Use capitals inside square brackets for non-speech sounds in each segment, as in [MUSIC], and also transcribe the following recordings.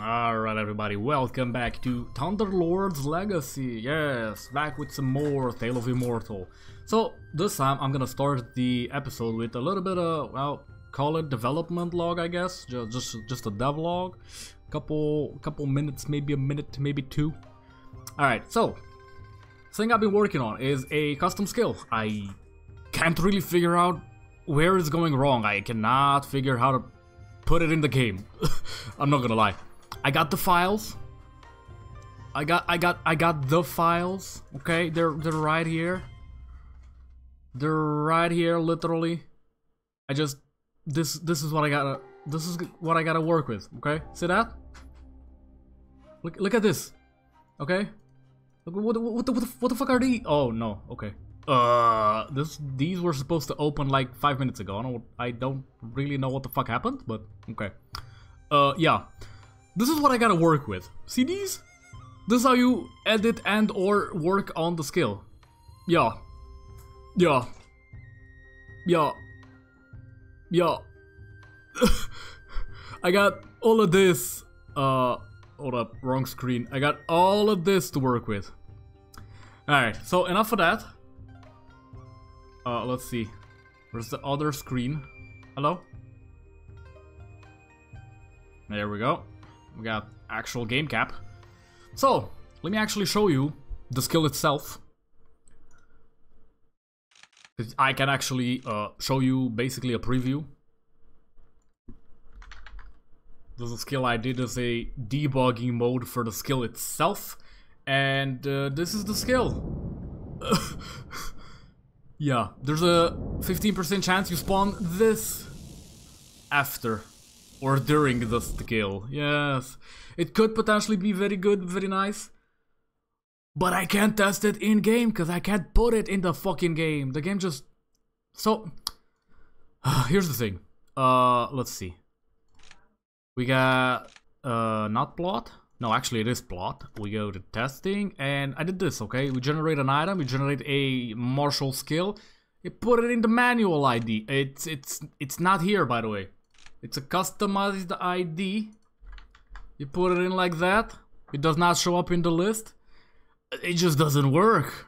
Alright everybody, welcome back to Thunderlord's Legacy. Yes, back with some more Tale of Immortal. So, this time I'm gonna start the episode with a little bit of, well, call it development log I guess. Just just, just a dev log. Couple couple minutes, maybe a minute, maybe two. Alright, so thing I've been working on is a custom skill. I can't really figure out where it's going wrong. I cannot figure how to put it in the game. [LAUGHS] I'm not gonna lie. I got the files. I got I got I got the files. Okay, they're they're right here. They're right here, literally. I just this this is what I gotta this is what I gotta work with. Okay, see that? Look look at this. Okay. Look what what the, what the, what the fuck are these? Oh no. Okay. Uh, this these were supposed to open like five minutes ago. I don't I don't really know what the fuck happened, but okay. Uh, yeah. This is what I gotta work with. See these? This is how you edit and or work on the skill. Yeah. Yeah. Yeah. Yeah. [LAUGHS] I got all of this. Uh, hold up, wrong screen. I got all of this to work with. Alright, so enough of that. Uh, let's see. Where's the other screen? Hello? There we go. We got actual game cap. So, let me actually show you the skill itself. I can actually uh, show you basically a preview. This is a skill I did as a debugging mode for the skill itself. And uh, this is the skill. [LAUGHS] yeah, there's a 15% chance you spawn this after or during the skill. Yes, it could potentially be very good, very nice. But I can't test it in game because I can't put it in the fucking game. The game just so. [SIGHS] here's the thing. Uh, let's see. We got uh not plot. No, actually it is plot. We go to testing and I did this. Okay, we generate an item. We generate a martial skill. You put it in the manual ID. It's it's it's not here by the way. It's a customized ID. You put it in like that. It does not show up in the list. It just doesn't work.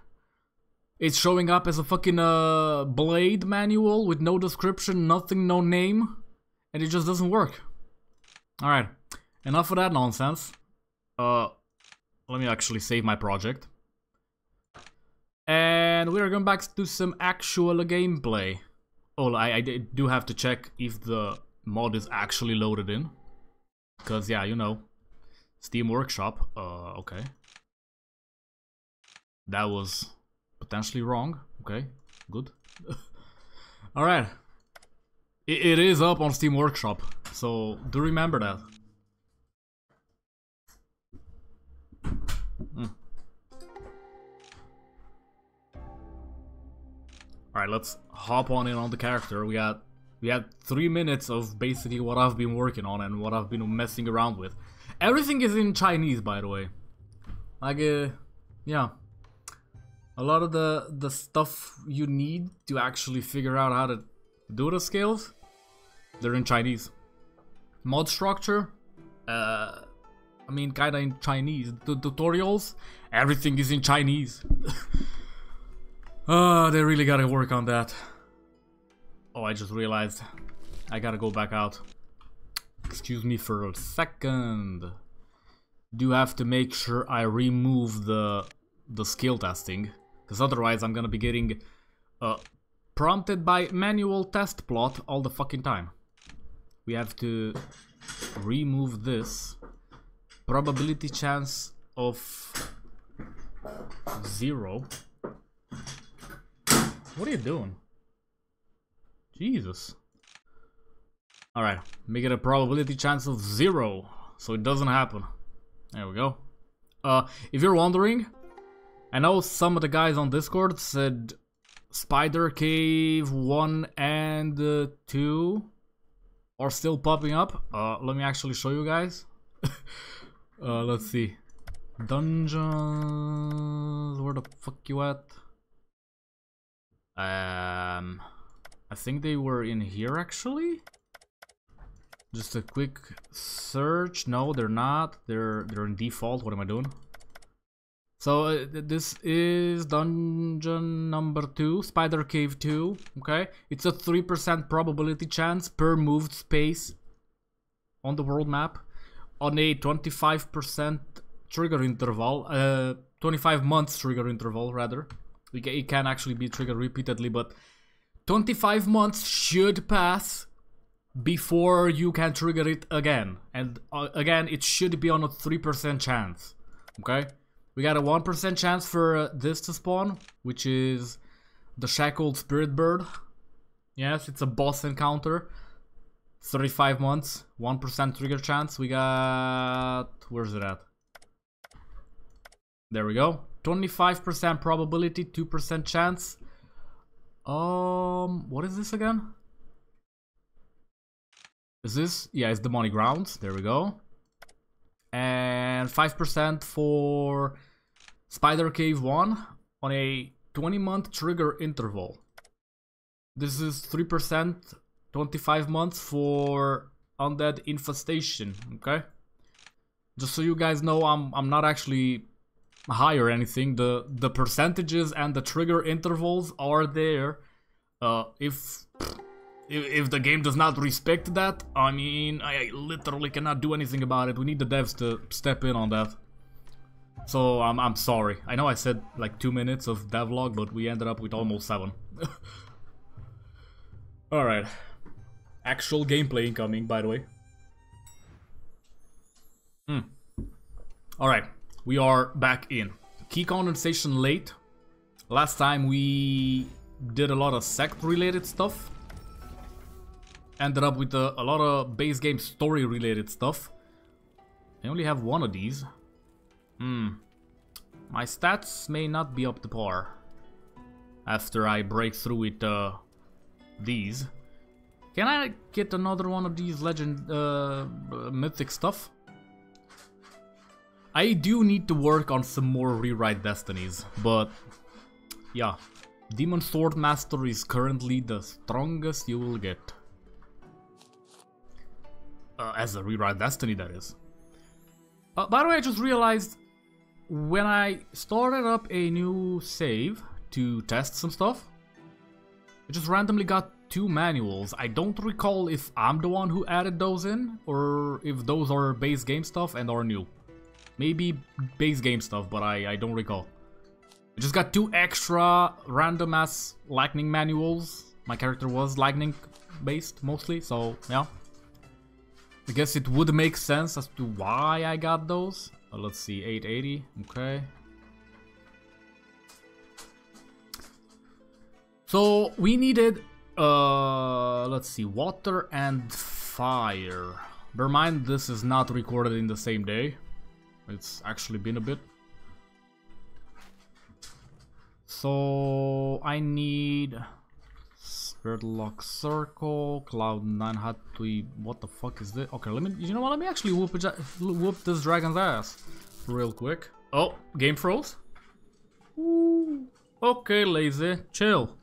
It's showing up as a fucking uh, blade manual with no description, nothing, no name. And it just doesn't work. Alright, enough of that nonsense. Uh, let me actually save my project. And we are going back to some actual gameplay. Oh, I, I do have to check if the mod is actually loaded in. Because, yeah, you know, Steam Workshop, uh, okay. That was potentially wrong. Okay, good. [LAUGHS] Alright. It, it is up on Steam Workshop, so do remember that. Mm. Alright, let's hop on in on the character. We got we had three minutes of basically what I've been working on and what I've been messing around with. Everything is in Chinese, by the way. Like, uh, yeah. A lot of the, the stuff you need to actually figure out how to do the skills, they're in Chinese. Mod structure, uh, I mean, kinda in Chinese. The tutorials, everything is in Chinese. oh, [LAUGHS] they really gotta work on that. Oh, I just realized I gotta go back out. Excuse me for a second. Do have to make sure I remove the the skill testing, because otherwise I'm gonna be getting uh, prompted by manual test plot all the fucking time. We have to remove this. Probability chance of zero. What are you doing? Jesus. Alright, make it a probability chance of zero, so it doesn't happen. There we go. Uh, if you're wondering, I know some of the guys on Discord said Spider Cave 1 and uh, 2 are still popping up. Uh, let me actually show you guys. [LAUGHS] uh, let's see. Dungeons... Where the fuck you at? Um... I think they were in here actually. Just a quick search. No, they're not. They're they're in default. What am I doing? So uh, this is dungeon number two, Spider Cave 2, okay? It's a 3% probability chance per moved space on the world map on a 25% trigger interval, uh, 25 months trigger interval rather. It can actually be triggered repeatedly, but 25 months should pass before you can trigger it again. And uh, again, it should be on a 3% chance, okay? We got a 1% chance for uh, this to spawn, which is the Shackled Spirit Bird. Yes, it's a boss encounter. 35 months, 1% trigger chance. We got... Where's it at? There we go. 25% probability, 2% chance. Um, what is this again? Is this? Yeah, it's Demonic Grounds. There we go. And 5% for Spider Cave 1 on a 20 month trigger interval. This is 3%, 25 months for Undead Infestation, okay? Just so you guys know, I'm I'm not actually high or anything. The the percentages and the trigger intervals are there. Uh, if if, the game does not respect that, I mean, I literally cannot do anything about it. We need the devs to step in on that. So I'm I'm sorry. I know I said like two minutes of devlog, but we ended up with almost seven. [LAUGHS] All right, actual gameplay incoming, by the way. Hmm. All right, we are back in. Qi condensation late. Last time we did a lot of sect related stuff. Ended up with a, a lot of base game story related stuff. I only have one of these. Hmm. My stats may not be up to par. After I break through with uh, these. Can I get another one of these legend uh, mythic stuff? I do need to work on some more rewrite destinies, but yeah, Demon Sword Master is currently the strongest you will get. Uh, as a rewrite destiny, that is. Uh, by the way, I just realized when I started up a new save to test some stuff, I just randomly got two manuals. I don't recall if I'm the one who added those in, or if those are base game stuff and are new. Maybe base game stuff, but I, I don't recall. I just got two extra random ass lightning manuals. My character was lightning based mostly, so yeah. I guess it would make sense as to why I got those. Uh, let's see, 880, okay. So we needed, uh, let's see, water and fire. Bear in mind, this is not recorded in the same day. It's actually been a bit. So I need Spiritlock Circle, Cloud9 Hatui. What the fuck is this? Okay, let me. You know what? Let me actually whoop, whoop this dragon's ass real quick. Oh, game froze? Ooh. Okay, lazy. Chill.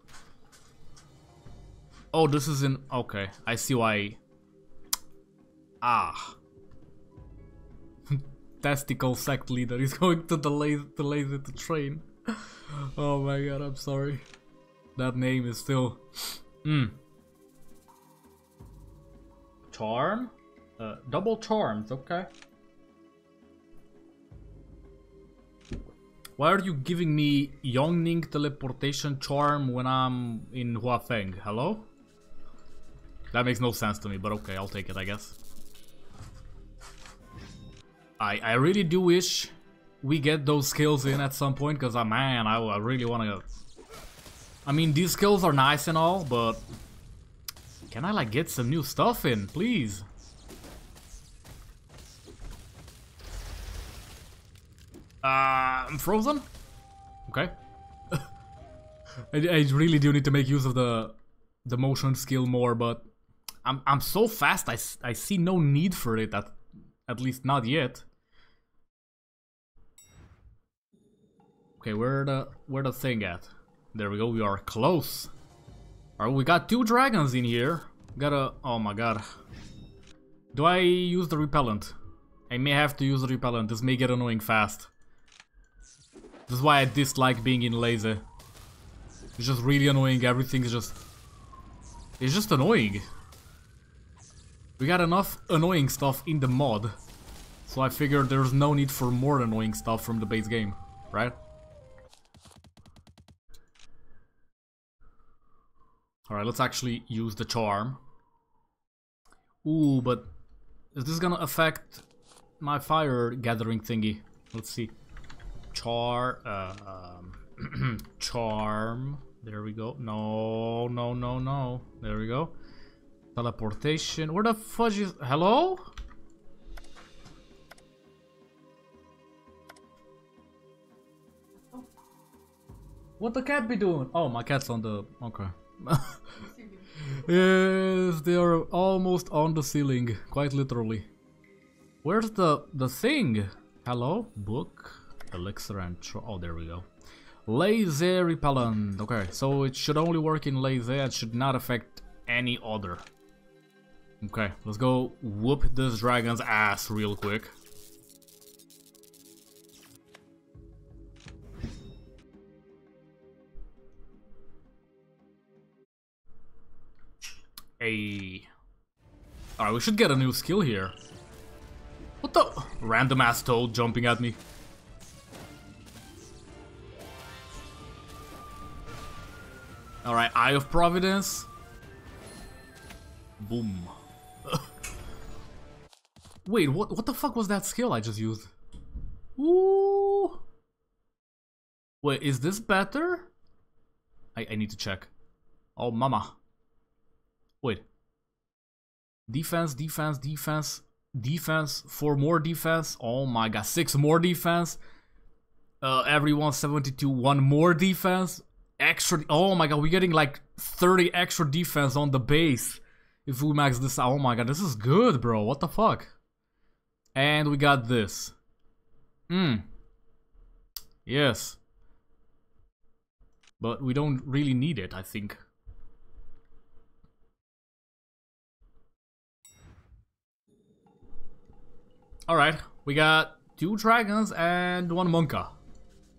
Oh, this is in... Okay, I see why... Ah. Testicle sect leader [LAUGHS] is going to delay, delay the train. [LAUGHS] oh my god, I'm sorry. That name is still... Hmm. [SNIFFS] Charm? Uh, double charms, okay. Why are you giving me Yongning teleportation charm when I'm in Huafeng? Hello? That makes no sense to me, but okay, I'll take it, I guess. I I really do wish we get those skills in at some point, because, uh, man, I, I really want to I mean, these skills are nice and all, but can I like get some new stuff in, please? Uh, I'm frozen? Okay. [LAUGHS] I, I really do need to make use of the the motion skill more, but I'm I'm so fast. I, I see no need for it at at least not yet. Okay, where the where the thing at? There we go, we are close. Alright, we got two dragons in here. Gotta... Oh my god. Do I use the repellent? I may have to use the repellent. This may get annoying fast. This is why I dislike being in laser. It's just really annoying. Everything is just... It's just annoying. We got enough annoying stuff in the mod. So I figured there's no need for more annoying stuff from the base game, right? Alright, let's actually use the charm. Ooh, but is this gonna affect my fire gathering thingy? Let's see. Char, uh, um, [CLEARS THROAT] charm. There we go. No, no, no, no. There we go. Teleportation. Where the fudge is? Hello? What the cat be doing? Oh, my cat's on the... Okay. [LAUGHS] yes, they are almost on the ceiling, quite literally. Where's the the thing? Hello? Book? Elixir and... Oh, there we go. Laser repellent. Okay, so it should only work in laser. It should not affect any other. Okay, let's go whoop this dragon's ass real quick. Alright, we should get a new skill here. What the? Random ass toad jumping at me. Alright, Eye of Providence. Boom. [LAUGHS] Wait, what what the fuck was that skill I just used? Ooh. Wait, is this better? I, I need to check. Oh, mama. Wait. Defense, defense, defense, defense, four more defense. Oh my god, six more defense. Uh, everyone 72, one more defense. Extra, oh my god, we're getting like 30 extra defense on the base. If we max this out, oh my god, this is good, bro. What the fuck? And we got this. Hmm. Yes. But we don't really need it, I think. Alright, we got two dragons and one monka.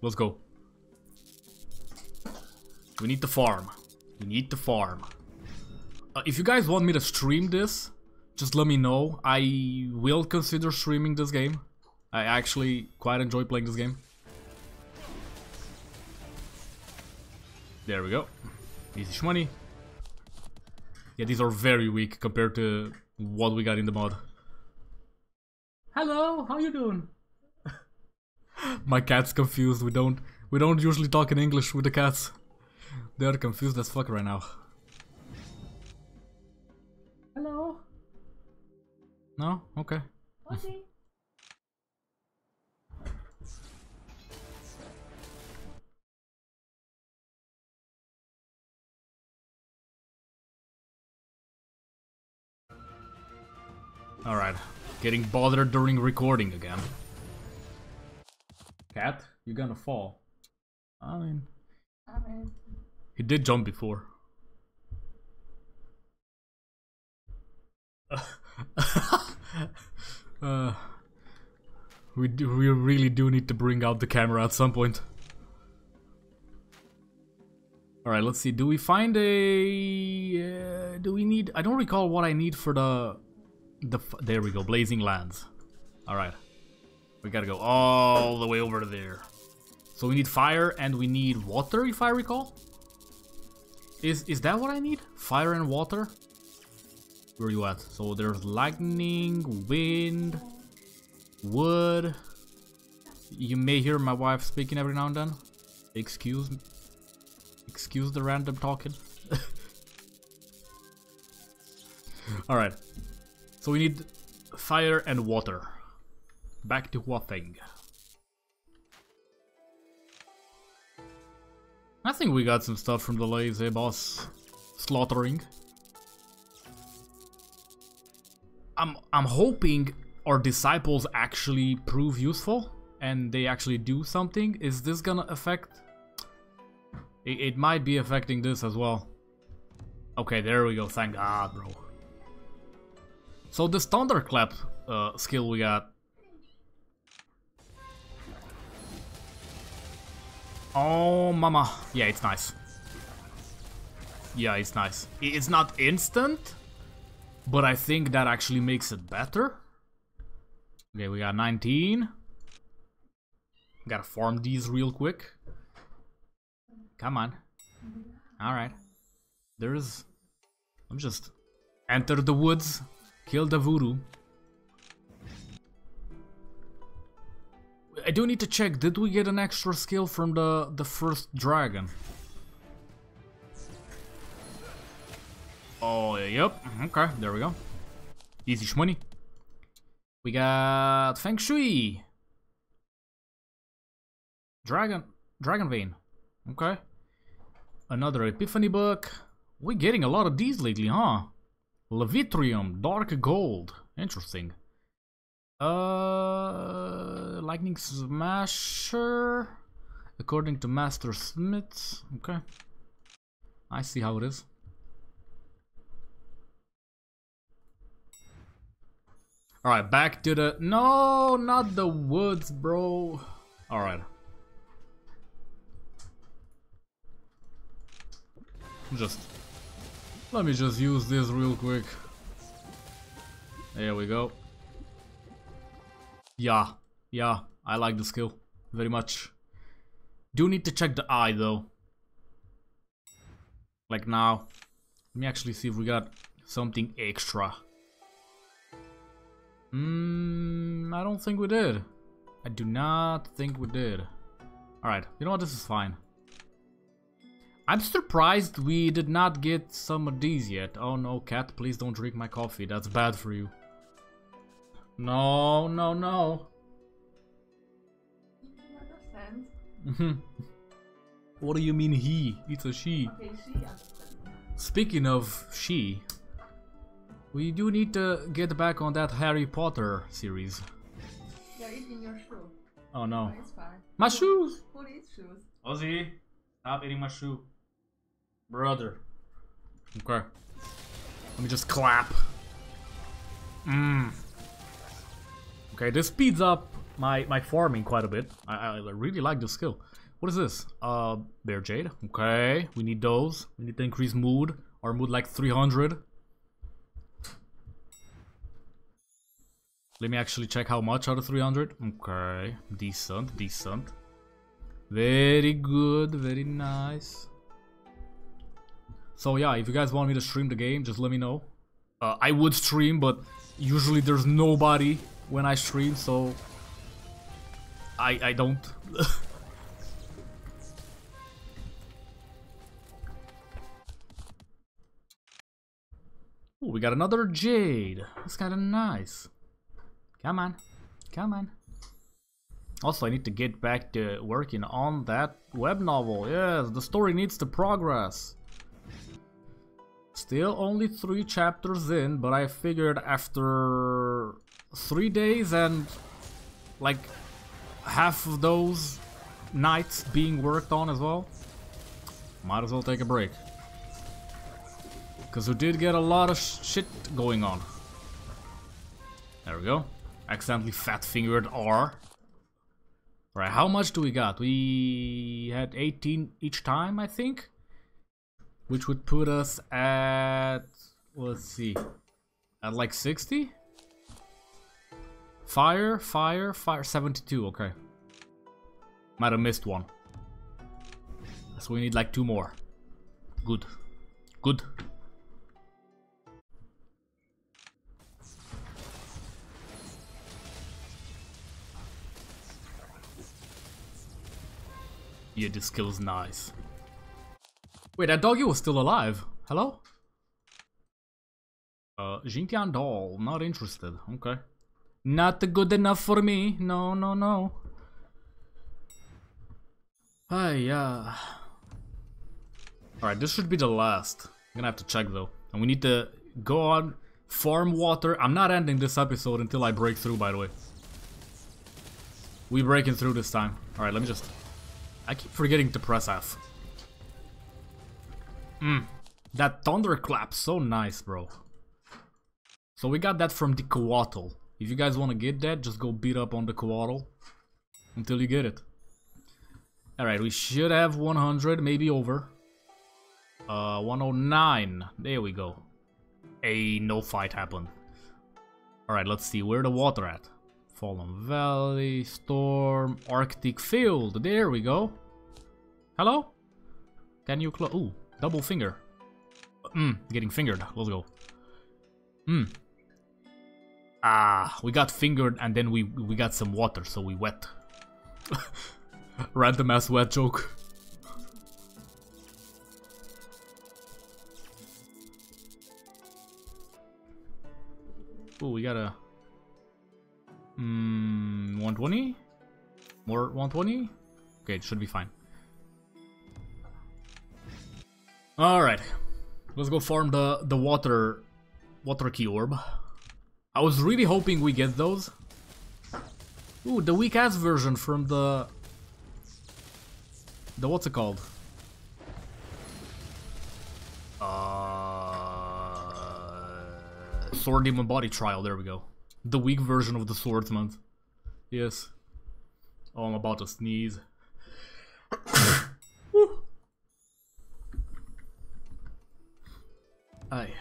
Let's go. We need to farm. We need to farm. Uh, if you guys want me to stream this, just let me know. I will consider streaming this game. I actually quite enjoy playing this game. There we go. Easy money. Yeah, these are very weak compared to what we got in the mod. Hello, how you doing? [LAUGHS] My cat's confused. We don't we don't usually talk in English with the cats. They're confused as fuck right now. Hello. No? Okay. Okay. Alright. Getting bothered during recording again. Cat, you're gonna fall. I mean... I mean... He did jump before. [LAUGHS] uh, we do, we really do need to bring out the camera at some point. Alright, let's see. Do we find a... Uh, do we need... I don't recall what I need for the the there we go, Blazing Lands. Alright. We gotta go all the way over there. So we need fire and we need water, if I recall. Is is that what I need? Fire and water? Where are you at? So there's lightning, wind, wood. You may hear my wife speaking every now and then. Excuse me. Excuse the random talking. [LAUGHS] Alright. So we need fire and water. Back to Huafeng. I think we got some stuff from the lazy boss slaughtering. I'm I'm hoping our disciples actually prove useful and they actually do something. Is this gonna affect? It, it might be affecting this as well. Okay, there we go. Thank God, bro. So this thunderclap uh, skill we got. Oh, mama. Yeah, it's nice. Yeah, it's nice. It's not instant, but I think that actually makes it better. Okay, we got 19. Gotta farm these real quick. Come on. Alright. There's... I'm just... Enter the woods. Kill the voodoo. I do need to check, did we get an extra skill from the, the first dragon? Oh, yep. Okay, there we go. Easy shmoney. We got Feng Shui. Dragon, Dragon Vein. Okay. Another Epiphany book. We're getting a lot of these lately, huh? Levitrium, Dark Gold. Interesting. Uh, Lightning Smasher. According to Master Smith. Okay. I see how it is. Alright, back to the... No, not the woods, bro. Alright. Just... Let me just use this real quick. There we go. Yeah, yeah, I like the skill very much. Do need to check the eye though. Like now. Let me actually see if we got something extra. Hmm, I don't think we did. I do not think we did. Alright, you know what, this is fine. I'm surprised we did not get some of these yet. Oh no, cat, please don't drink my coffee, that's bad for you. No, no, no. [LAUGHS] what do you mean he? It's a she. Okay, she Speaking of she, we do need to get back on that Harry Potter series. You're eating your shoe. Oh no. It's fine. My shoes! Who eats shoes? Ozzy, stop eating my shoe. Brother. Okay. Let me just clap. Mmm. Okay, this speeds up my, my farming quite a bit. I, I really like this skill. What is this? Uh, Bear Jade. Okay, we need those. We need to increase mood. Our mood like 300. Let me actually check how much out of 300. Okay, decent, decent. Very good, very nice. So yeah, if you guys want me to stream the game, just let me know. Uh, I would stream, but usually there's nobody when I stream, so I I don't. [LAUGHS] Ooh, we got another jade. That's kind of nice. Come on, come on. Also, I need to get back to working on that web novel. Yes, the story needs to progress. Still only three chapters in, but I figured after three days and like half of those nights being worked on as well, might as well take a break. Because we did get a lot of sh shit going on. There we go. Accidentally fat fingered R. Right, how much do we got? We had 18 each time, I think? Which would put us at... Let's see. At like 60? Fire, fire, fire. 72, okay. Might have missed one. So we need like two more. Good. Good. Yeah, this skill's nice. Wait, that doggy was still alive. Hello? Uh, Jintian doll, not interested. Okay. Not good enough for me. No, no, no. Ah, yeah. Alright, this should be the last. I'm gonna have to check though. And we need to go on, farm water. I'm not ending this episode until I break through, by the way. We breaking through this time. Alright, let me just... I keep forgetting to press F. Mmm. That thunderclap, so nice, bro. So we got that from the Coatl. If you guys want to get that, just go beat up on the Coatl until you get it. Alright, we should have 100, maybe over. Uh, 109. There we go. A no fight happened. Alright, let's see. Where the water at? Fallen Valley, Storm, Arctic Field. There we go. Hello? Can you close? Ooh, double finger. Hmm, getting fingered. Let's go. Hmm. Ah, we got fingered and then we we got some water, so we wet. [LAUGHS] Random ass wet joke. Ooh, we got a... Mm, 120? More 120? Okay, it should be fine. Alright. Let's go farm the, the water... Water key orb. I was really hoping we get those. Ooh, the weak ass version from the... The what's it called? Uh, Sword Demon Body Trial, there we go. The weak version of the swordsman. Yes. Oh, I'm about to sneeze. Aye.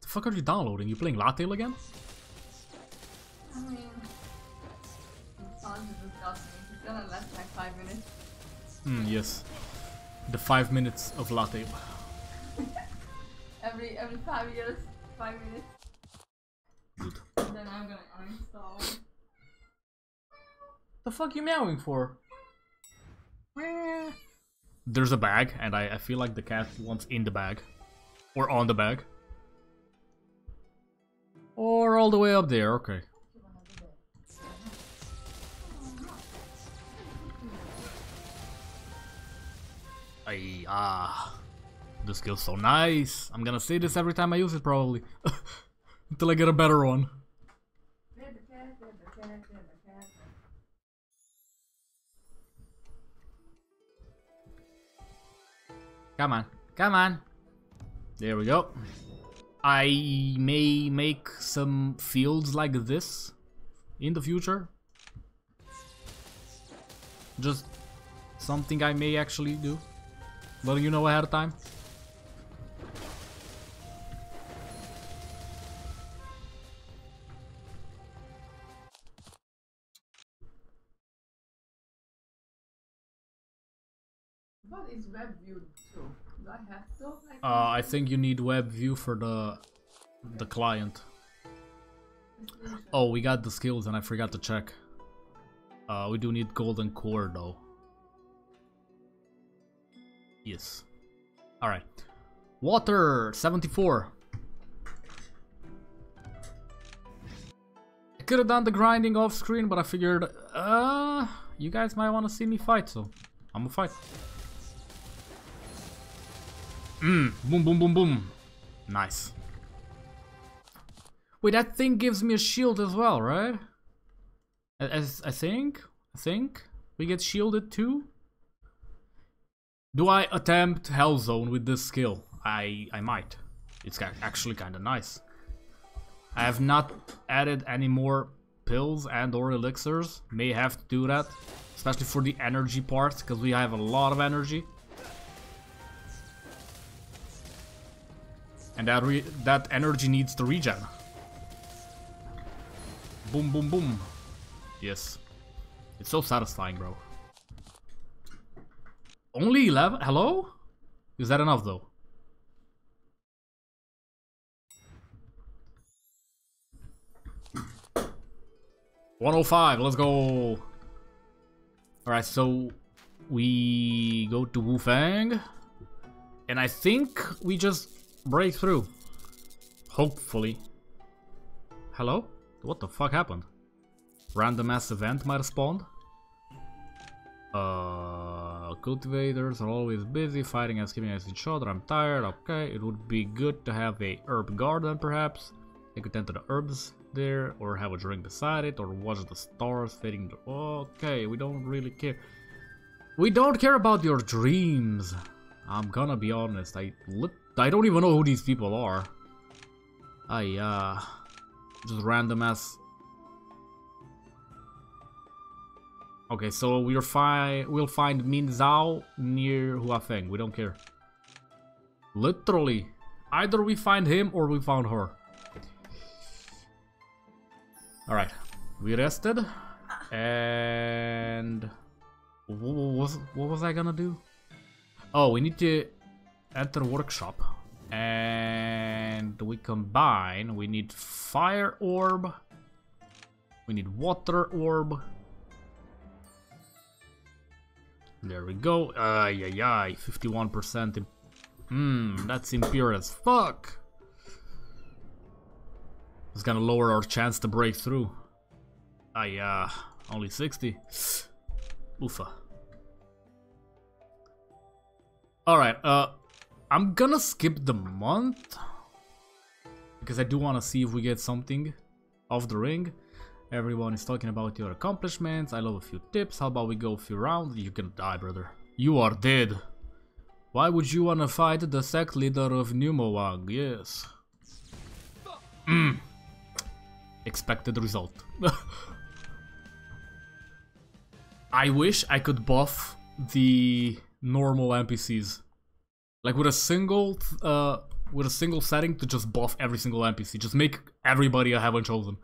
The fuck are you downloading? You playing Latte again? I mean, sounds disgusting. It's gonna last like five minutes. Hmm, yes. The five minutes of latte. [LAUGHS] Every every five years, five minutes. Good. And then I'm gonna uninstall. The fuck you meowing for? There's a bag, and I, I feel like the cat wants in the bag. Or on the bag. Or all the way up there, okay. Ay, ah. this skill's so nice. I'm gonna say this every time I use it, probably. [LAUGHS] Until I get a better one. Come on. Come on. There we go. I may make some fields like this in the future. Just something I may actually do. Letting you know ahead of time. What is web view too? Do I have to? Like, Uh, I think you need web view for the the client. Oh, we got the skills and I forgot to check. Uh, we do need golden core though. Yes. Alright. Water 74. I could have done the grinding off screen, but I figured, uh, you guys might want to see me fight, so I'm gonna fight. Mmm, boom, boom, boom, boom. Nice. Wait, that thing gives me a shield as well, right? As I think, I think we get shielded too. Do I attempt Hell Zone with this skill? I I might. It's actually kind of nice. I have not added any more pills and or elixirs. May have to do that, especially for the energy part, because we have a lot of energy. And that that energy needs to regen. Boom, boom, boom. Yes. It's so satisfying, bro. Only 11? Hello? Is that enough, though? One oh five. Let's go. All right, so we go to Wu Fang, and I think we just break through. Hopefully. Hello? What the fuck happened? Random ass event might have spawned. Uh, cultivators are always busy fighting and skipping against each other. I'm tired. Okay, it would be good to have a herb garden, perhaps. I could tend to the herbs there, or have a drink beside it, or watch the stars fading. Okay, we don't really care. We don't care about your dreams. I'm gonna be honest. I I don't even know who these people are. I uh, just random ass. Okay, so we're find we'll find Min Zhao near Huafeng. We don't care. Literally, either we find him or we found her. All right, we rested, and what was what was I gonna do? Oh, we need to enter workshop. And we combine, we need fire orb. We need water orb. There we go. Ay, ay, ay. 51%. Hmm, that's impure as fuck. It's gonna lower our chance to break through. Ay, uh, only 60. Oofa. Alright, uh, I'm gonna skip the month. Because I do want to see if we get something off the ring. Everyone is talking about your accomplishments. I love a few tips. How about we go a few rounds? You're gonna die, brother. You are dead. Why would you wanna fight the sect leader of Numowang? Yes. Mm. Expected result. [LAUGHS] I wish I could buff the normal NPCs. Like with a single uh with a single setting to just buff every single NPC. Just make everybody a heaven chosen.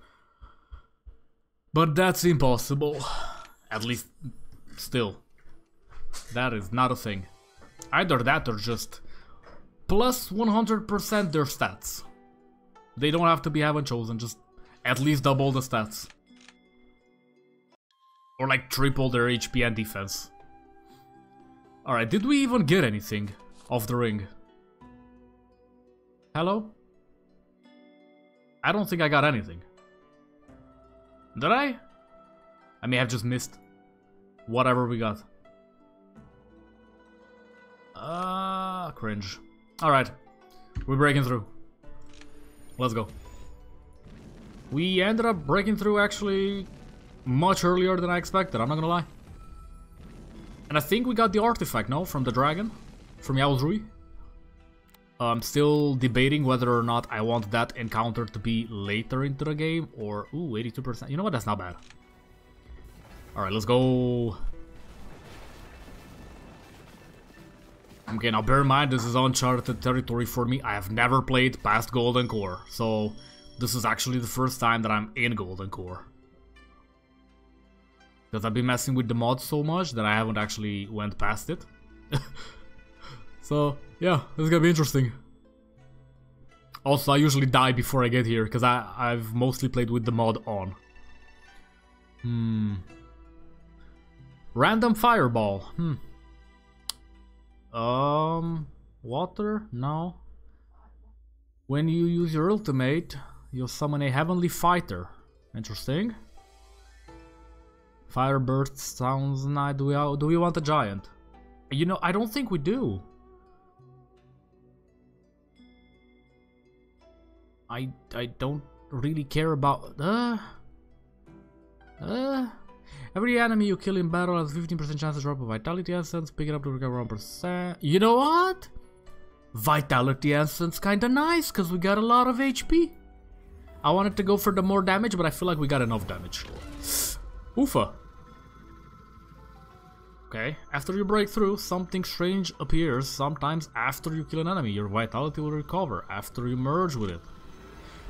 But that's impossible. At least still. That is not a thing. Either that or just plus 100% their stats. They don't have to be heaven chosen, just at least double the stats. Or like triple their HP and defense. Alright, did we even get anything off the ring? Hello? I don't think I got anything. Did I? I may have just missed whatever we got. Ah, uh, cringe. Alright, we're breaking through. Let's go. We ended up breaking through actually much earlier than I expected, I'm not gonna lie. And I think we got the artifact, no? From the dragon? From Yao? I'm still debating whether or not I want that encounter to be later into the game or... Ooh, 82%. You know what? That's not bad. Alright, let's go. Okay, now bear in mind, this is uncharted territory for me. I have never played past Golden Core, so this is actually the first time that I'm in Golden Core. Because I've been messing with the mod so much that I haven't actually went past it. [LAUGHS] so, yeah, this is gonna be interesting. Also, I usually die before I get here, because I've mostly played with the mod on. Hmm. Random fireball. Hmm. Um, water? No. When you use your ultimate, you'll summon a heavenly fighter. Interesting. Fire burst sounds nice. Do we, do we want a giant? You know, I don't think we do. I I don't really care about uh uh every enemy you kill in battle has 15% chance to drop a vitality essence, pick it up to recover 1%. You know what? Vitality essence kinda nice cause we got a lot of HP. I wanted to go for the more damage, but I feel like we got enough damage. [SIGHS] Oofa. Okay, after you break through, something strange appears. Sometimes after you kill an enemy, your vitality will recover after you merge with it.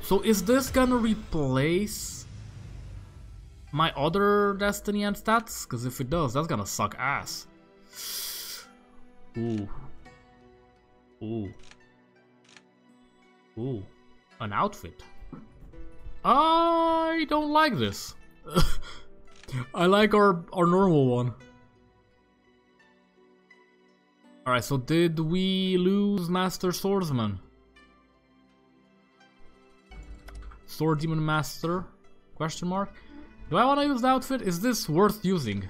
So is this gonna replace my other Destiny and stats? Because if it does, that's gonna suck ass. Ooh. Ooh. Ooh. An outfit. I don't like this. [LAUGHS] I like our, our normal one. Alright, so did we lose Master Swordsman? Sword Demon Master? Question mark? Do I want to use the outfit? Is this worth using?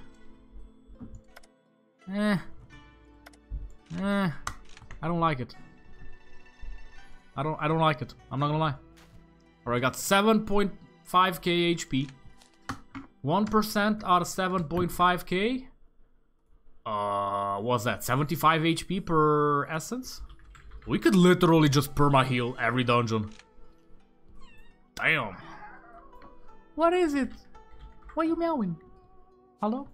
Eh. Eh. I don't like it. I don't I don't like it. I'm not gonna lie. Alright, I got 7.5k HP. 1% out of 7.5k. Uh what's that? 75 HP per essence? We could literally just perma heal every dungeon. Damn. What is it? Why are you meowing? Hello?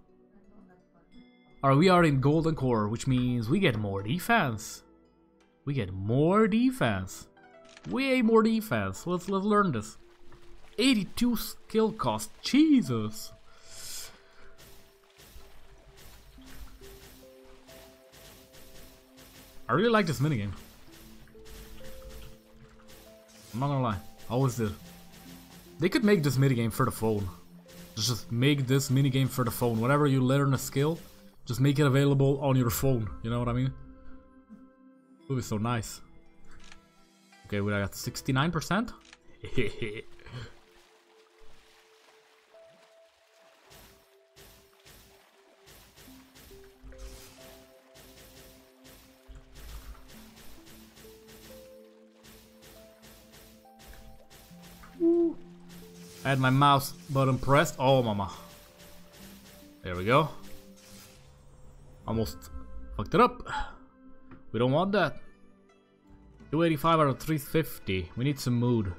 Alright, we are in golden core, which means we get more defense. We get more defense. Way more defense. Let's let's learn this. 82 skill cost. Jesus. I really like this minigame. I'm not gonna lie. I always did. They could make this minigame for the phone. Just make this minigame for the phone. Whenever you learn a skill, just make it available on your phone. You know what I mean? It would be so nice. Okay, we got 69%. [LAUGHS] Had my mouse button pressed. Oh, mama. There we go. Almost fucked it up. We don't want that. 285 out of 350. We need some mood.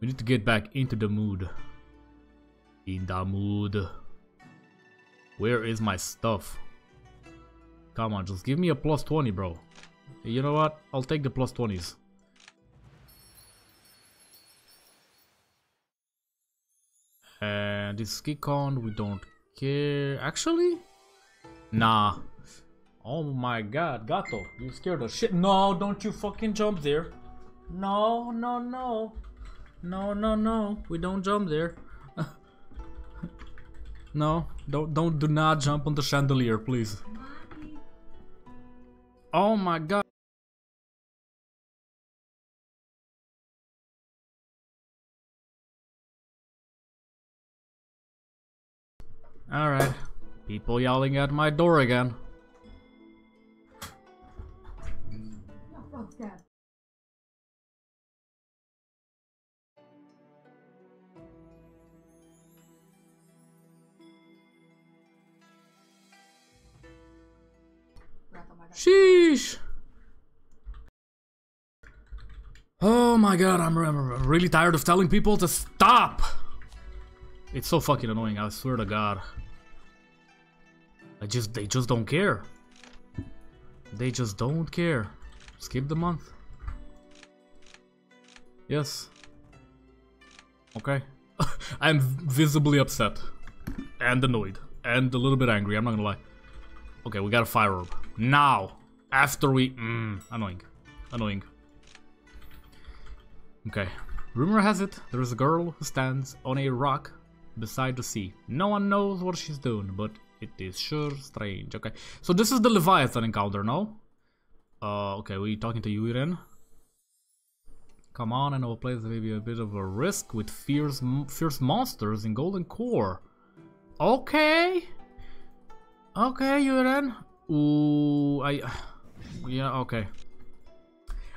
We need to get back into the mood. In the mood. Where is my stuff? Come on, just give me a plus 20, bro. You know what? I'll take the plus 20s. And this Kikon, we don't care. Actually? Nah. Oh my god, Gato, you scared the shit. No, don't you fucking jump there. No, no, no. No, no, no. We don't jump there. [LAUGHS] no, don't, don't, do not jump on the chandelier, please. Oh my god. Alright. People yelling at my door again. Sheesh! Oh my god, I'm, I'm really tired of telling people to stop! It's so fucking annoying, I swear to god. I just, they just don't care. They just don't care. Skip the month. Yes. Okay. [LAUGHS] I'm visibly upset. And annoyed. And a little bit angry, I'm not gonna lie. Okay, we got a fire orb. Now! After we... Mm, annoying. Annoying. Okay. Rumor has it, there is a girl who stands on a rock beside the sea. No one knows what she's doing, but it is sure strange. Okay, so this is the Leviathan encounter, no? Uh, okay, we talking to Yuren. Come on, I know a place that may be a bit of a risk with fierce, fierce monsters in Golden Core. Okay. Okay, Yuren. Ooh, I... Yeah, okay.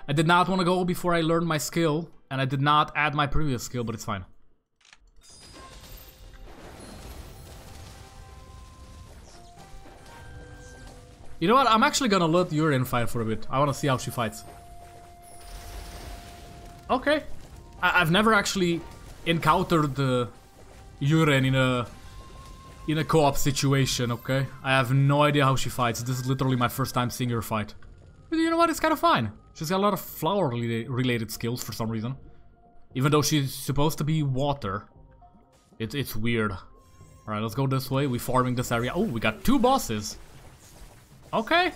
I did not want to go before I learned my skill, and I did not add my previous skill, but it's fine. You know what? I'm actually gonna let Yuren fight for a bit. I wanna see how she fights. Okay. I have never actually encountered the Yuren in a in a co-op situation, okay? I have no idea how she fights. This is literally my first time seeing her fight. But you know what? It's kind of fine. She's got a lot of flower-related skills for some reason. Even though she's supposed to be water. It, it's weird. Alright, let's go this way. We're farming this area. Oh, we got two bosses. Okay.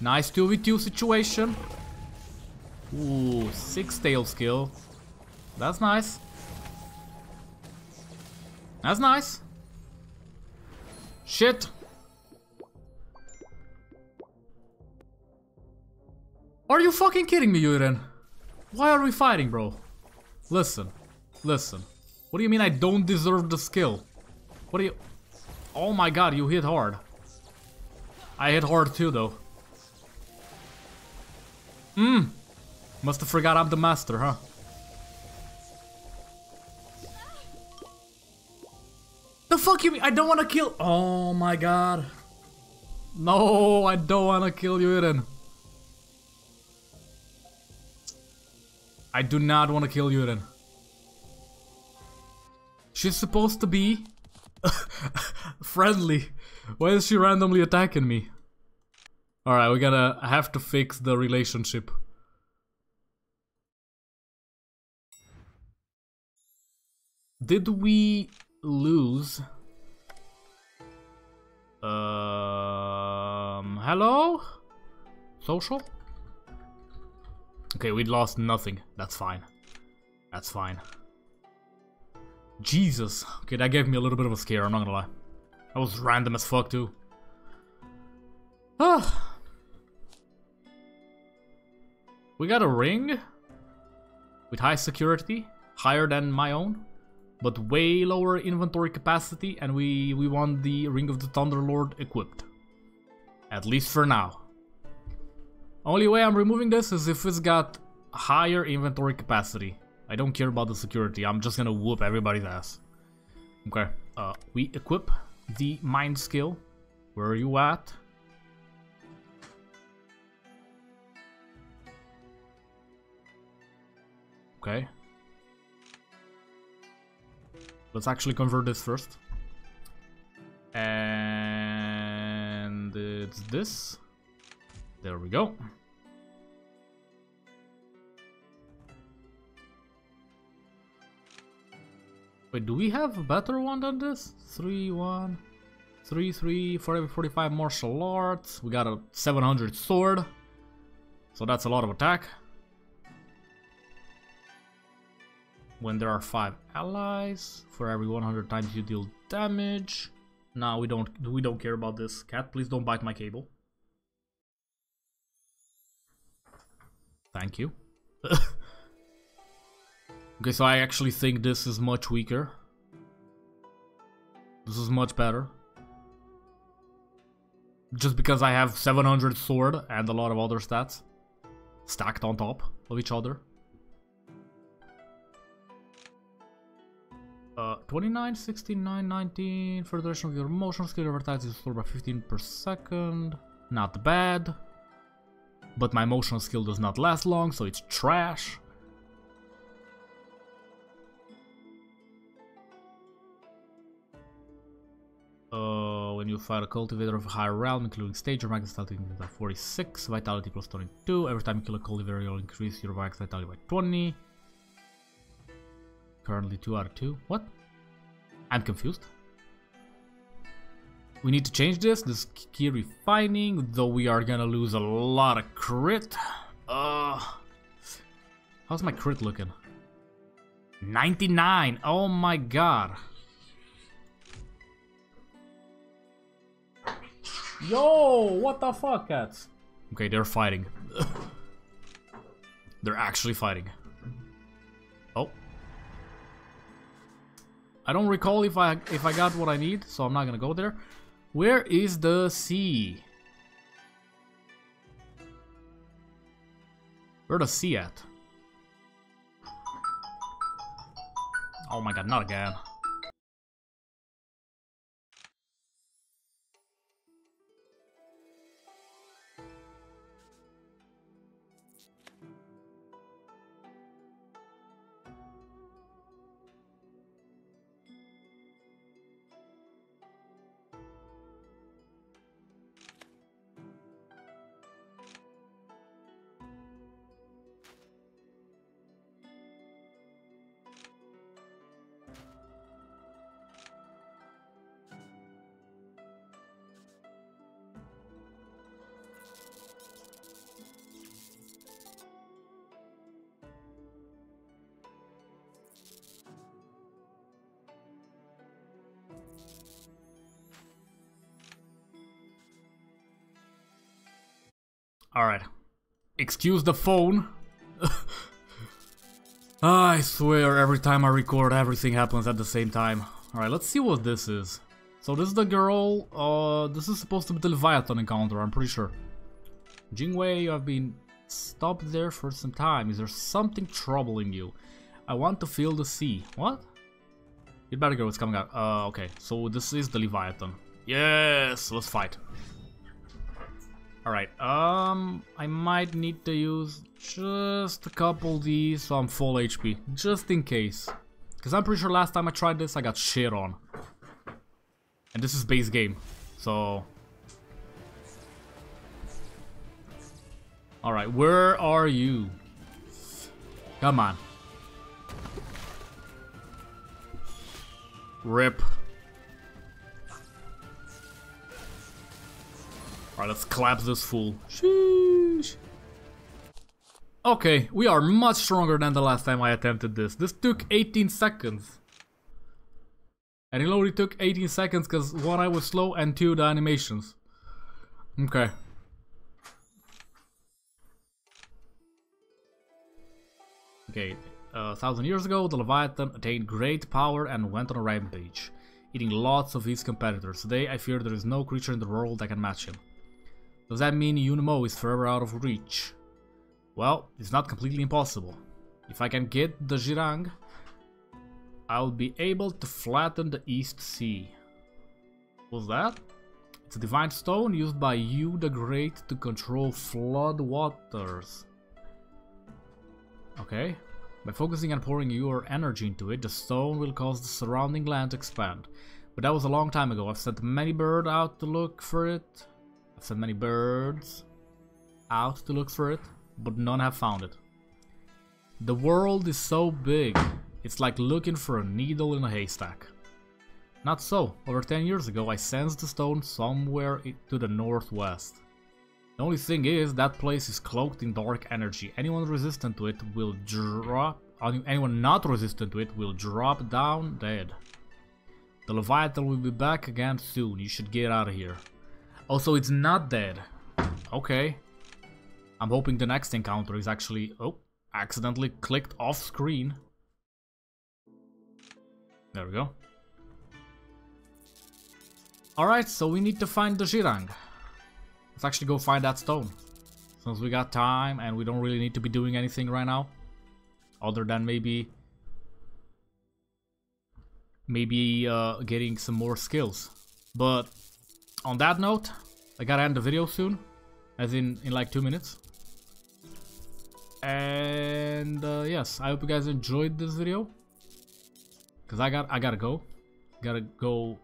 Nice 2v2 situation. Ooh, six tail skill. That's nice. That's nice. Shit. Are you fucking kidding me, Yuren? Why are we fighting, bro? Listen. Listen. What do you mean I don't deserve the skill? What do you... Oh my god, you hit hard. I hit hard too, though. Hmm. Must have forgot I'm the master, huh? The fuck? You me! I don't want to kill- Oh my god. No, I don't want to kill you, Eren. I do not want to kill you, Eren. She's supposed to be [LAUGHS] friendly. Why is she randomly attacking me? Alright, we gotta have to fix the relationship. Did we lose? Um, hello? Social? Okay, we lost nothing. That's fine. That's fine. Jesus. Okay, that gave me a little bit of a scare, I'm not gonna lie. That was random as fuck, too. Ah. We got a ring. With high security. Higher than my own. But way lower inventory capacity. And we, we want the Ring of the Thunderlord equipped. At least for now. Only way I'm removing this is if it's got higher inventory capacity. I don't care about the security, I'm just gonna whoop everybody's ass. Okay, uh, we equip the mind skill. Where are you at? Okay. Let's actually convert this first. And it's this. There we go. Wait, do we have a better one than this? 3, 1, 3, 3, 40, 45 martial arts. We got a 700 sword. So that's a lot of attack. When there are 5 allies, for every 100 times you deal damage. No, we don't we don't care about this. Cat, please don't bite my cable. Thank you. [LAUGHS] okay, so I actually think this is much weaker. This is much better. Just because I have 700 sword and a lot of other stats stacked on top of each other. Uh, 29, 69, 19. For the duration of your motion skill, is restored by 15 per second. Not bad. But my motion skill does not last long, so it's trash. Uh, when you fight a cultivator of a higher realm, including stage, your max vitality is at 46, vitality plus 22. Every time you kill a cultivator, you'll increase your max vitality by 20. Currently 2 out of 2. What? I'm confused. We need to change this. This key refining, though we are gonna lose a lot of crit. Uh, how's my crit looking? 99. Oh my god. Yo, what the fuck, cats? Okay, they're fighting. [COUGHS] they're actually fighting. Oh. I don't recall if I if I got what I need, so I'm not gonna go there. Where is the sea? Where the sea at? Oh my god, not again. Alright. Excuse the phone. [LAUGHS] I swear every time I record everything happens at the same time. Alright, let's see what this is. So this is the girl, uh, this is supposed to be the Leviathan encounter, I'm pretty sure. Jingwei, you have been stopped there for some time. Is there something troubling you? I want to feel the sea. What? You better go, it's coming out. Uh, okay, so this is the Leviathan. Yes, let's fight. Alright, um, I might need to use just a couple these so I'm full HP, just in case. Because I'm pretty sure last time I tried this, I got shit on. And this is base game, so... Alright, where are you? Come on. Rip. Alright, let's collapse this fool. Sheesh. Okay, we are much stronger than the last time I attempted this. This took 18 seconds. And it only took 18 seconds because one I was slow and two the animations. Okay. Okay, a thousand years ago, the Leviathan attained great power and went on a rampage, eating lots of his competitors. Today, I fear there is no creature in the world that can match him. Does that mean Yunimo is forever out of reach? Well, it's not completely impossible. If I can get the Xirang, I'll be able to flatten the East Sea. What's that? It's a divine stone used by Yu the Great to control flood waters. Okay. By focusing and pouring your energy into it, the stone will cause the surrounding land to expand. But that was a long time ago. I've sent many birds out to look for it. Sent many birds out to look for it, but none have found it. The world is so big, it's like looking for a needle in a haystack. Not so, over 10 years ago I sensed the stone somewhere to the northwest. The only thing is, that place is cloaked in dark energy. Anyone resistant to it will drop... Anyone not resistant to it will drop down dead. The Leviathan will be back again soon, you should get out of here. Also, it's not dead. Okay. I'm hoping the next encounter is actually... Oh, accidentally clicked off screen. There we go. Alright, so we need to find the Xirang. Let's actually go find that stone. Since we got time and we don't really need to be doing anything right now. Other than maybe... Maybe uh, getting some more skills. But on that note, I gotta end the video soon, as in in like two minutes. And uh, yes, I hope you guys enjoyed this video, cause I got I gotta go, gotta go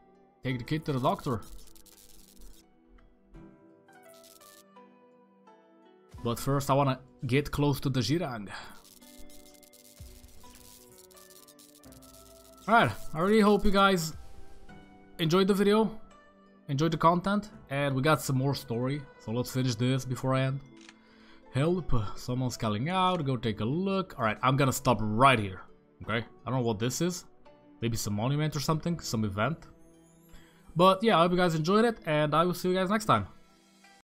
take the kid to the doctor. But first, I wanna get close to the Xirang. Alright, I really hope you guys enjoyed the video enjoyed the content and we got some more story. So let's finish this before I end. Help someone's calling out go take a look. All right I'm gonna stop right here okay? I don't know what this is. Maybe some monument or something some event. But yeah I hope you guys enjoyed it and I will see you guys next time